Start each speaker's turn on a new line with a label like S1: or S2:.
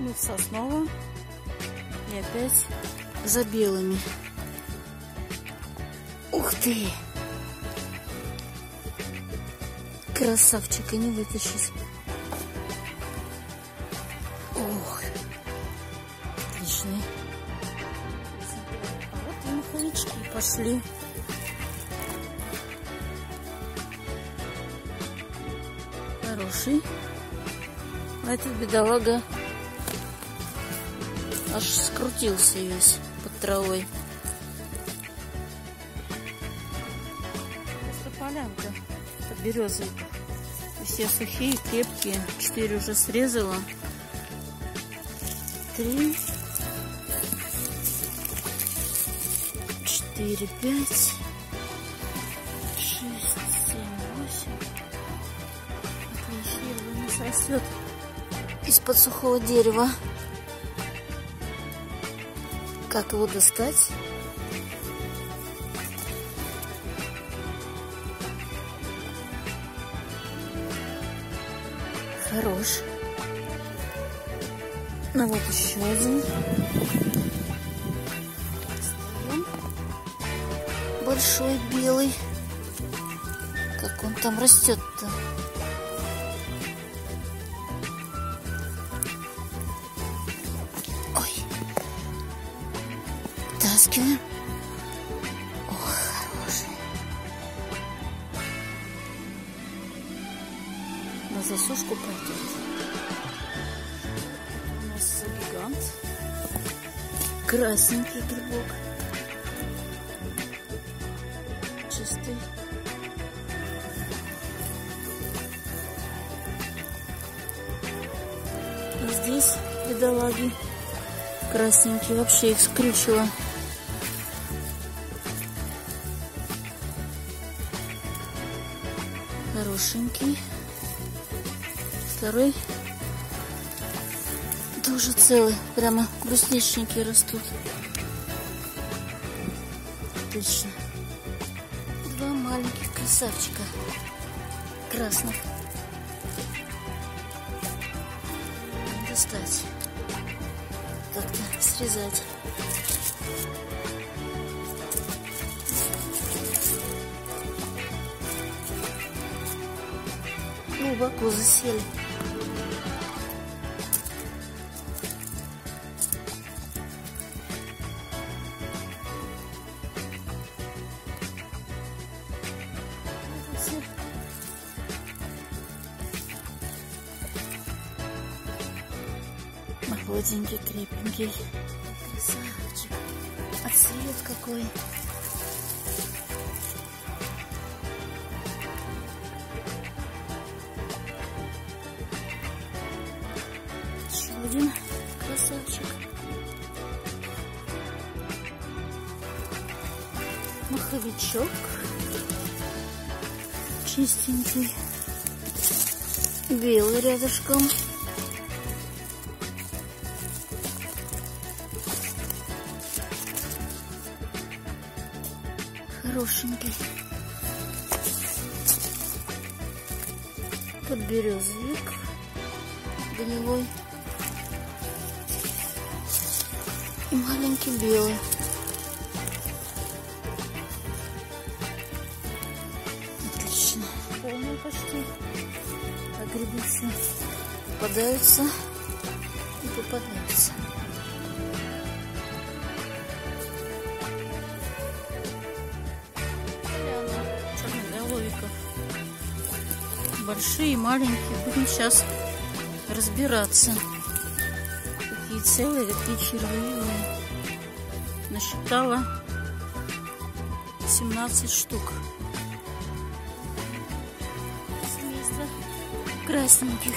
S1: Мы в Сосново. И опять за белыми. Ух ты! Красавчика не вытащить. Ох, отличный. А вот и маховички пошли. Хороший. А этот бедолага аж скрутился весь под травой. Просто полянка под березой. Все сухие, крепкие. Четыре уже срезала. Три. Четыре, пять. Шесть, семь, восемь. Отлично, у нас растет из-под сухого дерева. Как его достать? Хорош. Ну вот еще один. Большой белый. Как он там растет-то? Вытаскиваем. Ох, хороший. На засушку пойдет. У нас гигант. Красненький грибок. Чистый. И здесь бедолаги красненькие. Вообще их скрючило. Хорошенький. Второй тоже целый. Прямо брусничники растут. Отлично. Два маленьких красавчика. Красных. Достать. Как-то срезать. Глубоко засели. Молоденький, крепенький. Красавчик. А цвет какой. Один красавчик. Маховичок. Чистенький. Белый рядышком. Хорошенький. Подберезовик. Гнилой. И маленький белый. Отлично. Полный почти. А грибы все попадаются и попадаются. Большие и маленькие. Будем сейчас разбираться. Какие целые, какие червивые. Насчитала 17 штук. Семейство красненьких.